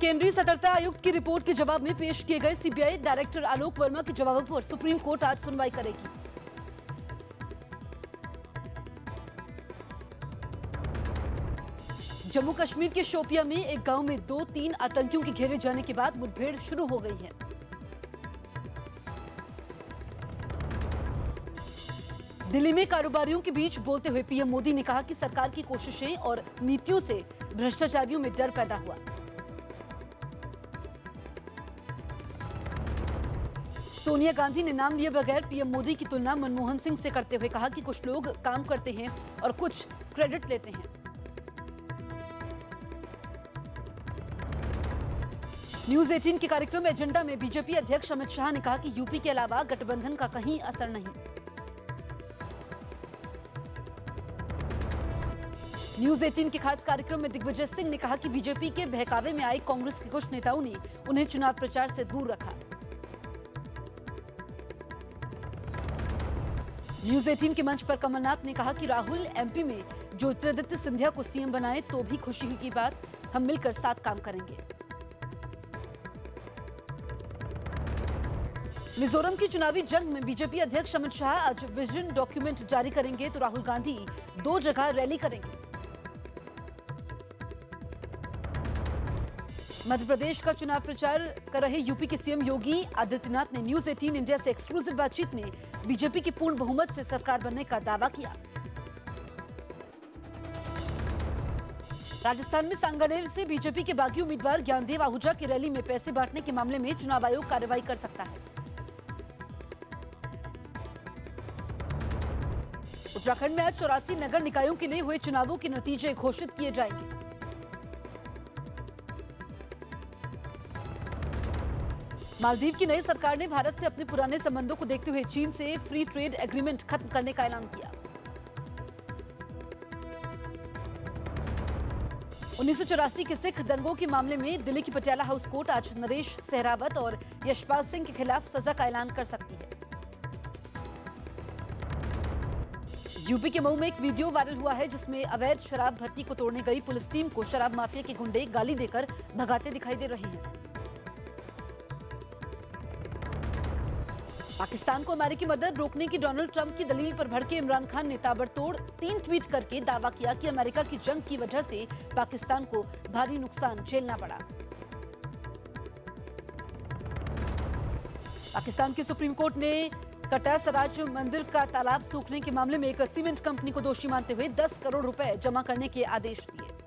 केंद्रीय सतर्कता आयुक्त की रिपोर्ट के जवाब में पेश किए गए सीबीआई डायरेक्टर आलोक वर्मा के जवाबों पर सुप्रीम कोर्ट आज सुनवाई करेगी। जम्मू कश्मीर के शोपिया में एक गाँव में दो तीन आतंकियों के घेरे जाने के बाद मुठभेड़ शुरू हो गई है। दिल्ली में कारोबारियों के बीच बोलते हुए पीएम मोदी ने कहा कि सरकार की कोशिशें और नीतियों से भ्रष्टाचारियों में डर पैदा हुआ। सोनिया गांधी ने नाम लिए बगैर पीएम मोदी की तुलना मनमोहन सिंह से करते हुए कहा कि कुछ लोग काम करते हैं और कुछ क्रेडिट लेते हैं। न्यूज़ 18 के कार्यक्रम एजेंडा में बीजेपी अध्यक्ष अमित शाह ने कहा कि यूपी के अलावा गठबंधन का कहीं असर नहीं। न्यूज़ 18 के खास कार्यक्रम में दिग्विजय सिंह ने कहा कि बीजेपी के बहकावे में आई कांग्रेस के कुछ नेताओं ने उन्हें चुनाव प्रचार से दूर रखा। न्यूज़ 18 के मंच पर कमलनाथ ने कहा कि राहुल एमपी में ज्योतिरादित्य सिंधिया को सीएम बनाए तो भी खुशी की बात। हम मिलकर साथ काम करेंगे। मिजोरम की चुनावी जंग में बीजेपी अध्यक्ष अमित शाह आज विजन डॉक्यूमेंट जारी करेंगे तो राहुल गांधी दो जगह रैली करेंगे। मध्य प्रदेश का चुनाव प्रचार कर रहे यूपी के सीएम योगी आदित्यनाथ ने न्यूज़ 18 इंडिया से एक्सक्लूसिव बातचीत में बीजेपी की पूर्ण बहुमत से सरकार बनने का दावा किया। राजस्थान में सांगानेर से बीजेपी के बागी उम्मीदवार ज्ञानदेव आहूजा की रैली में पैसे बांटने के मामले में चुनाव आयोग कार्रवाई कर सकता है। उत्तराखंड में आज चौरासी नगर निकायों के लिए हुए चुनावों के नतीजे घोषित किए जाएँगे। मालदीव की नई सरकार ने भारत से अपने पुराने संबंधों को देखते हुए चीन से फ्री ट्रेड एग्रीमेंट खत्म करने का ऐलान किया। उन्नीस सौ चौरासी के सिख दंगों के मामले में दिल्ली की पटियाला हाउस कोर्ट आज नरेश सहरावत और यशपाल सिंह के खिलाफ सजा का ऐलान कर सकती है। यूपी के मऊ में एक वीडियो वायरल हुआ है जिसमें अवैध शराब भट्टी को तोड़ने गई पुलिस टीम को शराब माफिया के गुंडे गाली देकर भगाते दिखाई दे रहे हैं। पाकिस्तान को अमेरिकी मदद रोकने की डोनाल्ड ट्रंप की दलील पर भड़के इमरान खान ने ताबड़तोड़ तीन ट्वीट करके दावा किया कि अमेरिका की जंग की वजह से पाकिस्तान को भारी नुकसान झेलना पड़ा। पाकिस्तान की सुप्रीम कोर्ट ने कटा सराज मंदिर का तालाब सूखने के मामले में एक सीमेंट कंपनी को दोषी मानते हुए 10 करोड़ रुपए जमा करने के आदेश दिए।